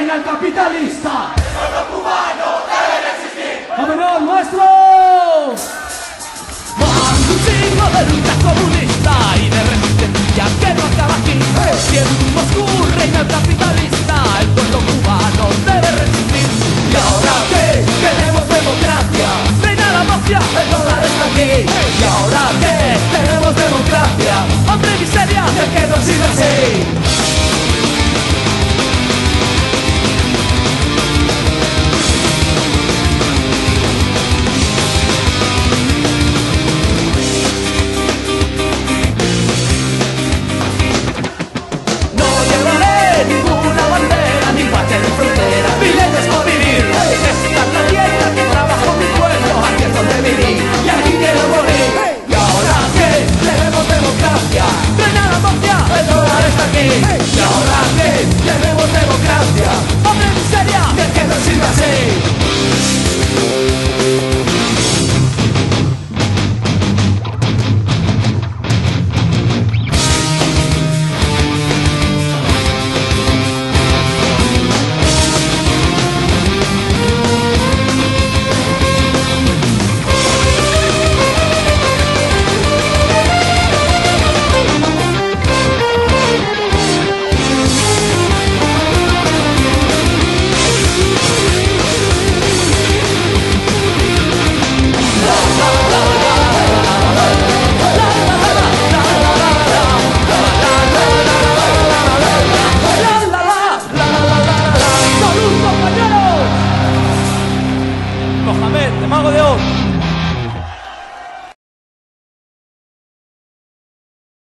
condena al capitalista. El pueblo cubano debe resistir. ¡Vámonos, nuestro! Mando un signo de lucha comunista y de resistencia que no acaba aquí. Siendo Moscú, reina el capitalista, el pueblo cubano debe resistir. ¿Y ahora qué? Queremos democracia. Reina la mafia, el dólar está aquí. ¿Y ahora qué? Tenemos democracia. Hombre miseria, se quedó sin así. miseria, de que no sirve así.